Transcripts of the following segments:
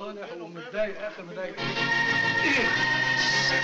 صالح ومتضايق اخر مضايق يلا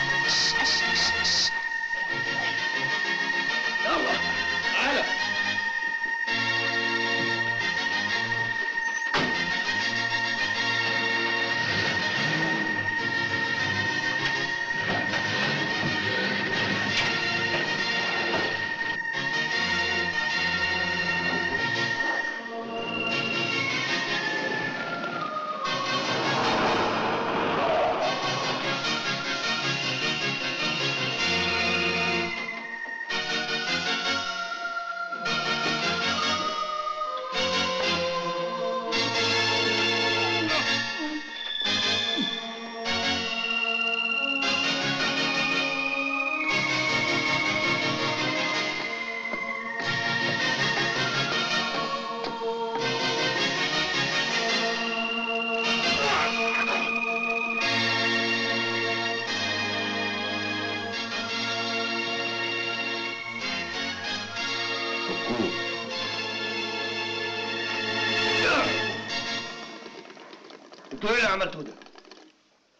أنتوا إيه اللي عملتوه ده؟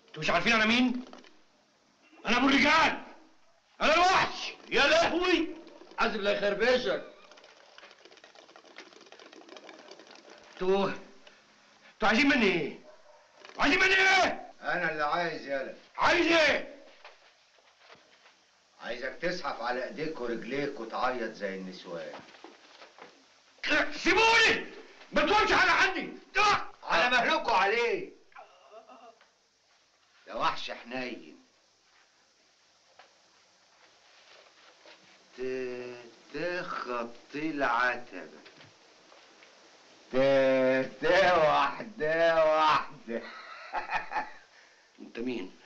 أنتوا مش عارفين أنا مين؟ أنا ابو الرجال أنا الوحش يا لهوي حاسب لا يخربشك أنتوا أنتوا عايزين مني إيه؟ عايزين مني إيه؟ أنا اللي عايز يالا عايز إيه؟ عايزك تزحف على ايديك ورجليك وتعيط زي النسوان. سيبوني! ما تقولش على عندي على مهلكوا عليه. يا وحش حنين. ت- تخطي العتبة ت- ت- واحدة واحدة انت مين؟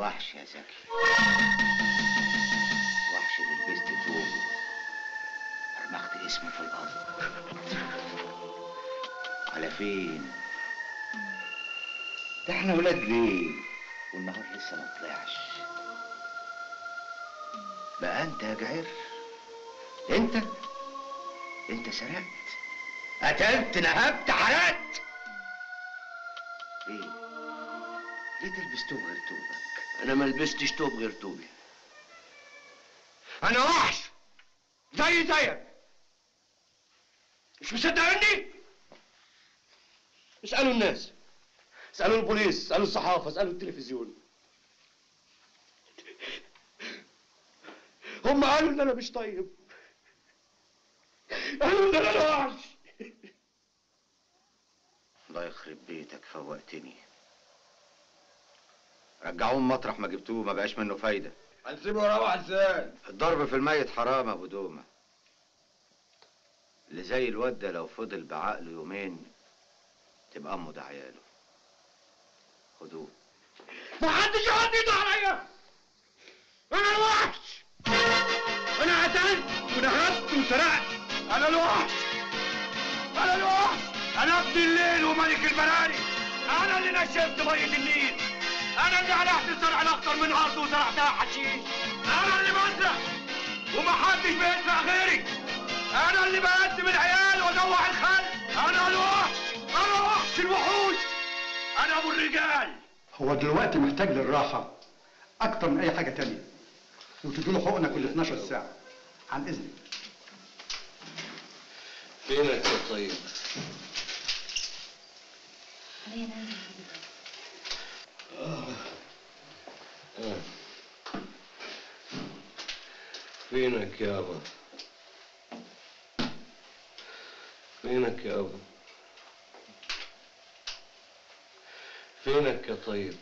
الوحش يا زكي. وحش اللي لبست توبه. رمخت اسمه في الأرض. على فين؟ ده إحنا ولاد ليل والنهار لسه ما طلعش. بقى انت يا جعر انت؟ انت سرقت. قتلت نهبت حرقت. ليه تلبس توب غير توبك؟ أنا ما لبستش توب غير توبي. أنا وحش! زي زيك! مش مصدقني؟ اسألوا الناس. اسألوا البوليس اسألوا الصحافة اسألوا التلفزيون. هم قالوا إن أنا مش طيب. قالوا إن أنا وحش. الله يخرب بيتك فوقتني. رجعوه مطرح ما جبتوه ما بقاش منه فايدة. هنسيبه يروح إزاي الضرب في الميت حرام أبو دومة. اللي زي الواد ده لو فضل بعقله يومين تبقى أمه ده عياله. خدوه. ما حدش يحط إيده عليا. أنا الوحش. أنا قتلت. ونهبت وسرقت أنا الوحش. أنا الوحش. أنا ابن الليل وملك البراري. أنا اللي نشفت ميه النيل. أنا اللي علقت الزرع الاخضر من ارض وزرعتها حشيش أنا اللي بزرع ومحدش بيزرع غيري. أنا اللي بقدم العيال وادوع الخل. أنا الوحش أنا وحش الوحوش. أنا أبو الرجال. هو دلوقتي محتاج للراحة أكتر من أي حاجة تانية. وتدوا له حقنة كل 12 ساعة. عن إذنك. فينك يا طيب؟ فينك يابا فينك يابا فينك يا طيب؟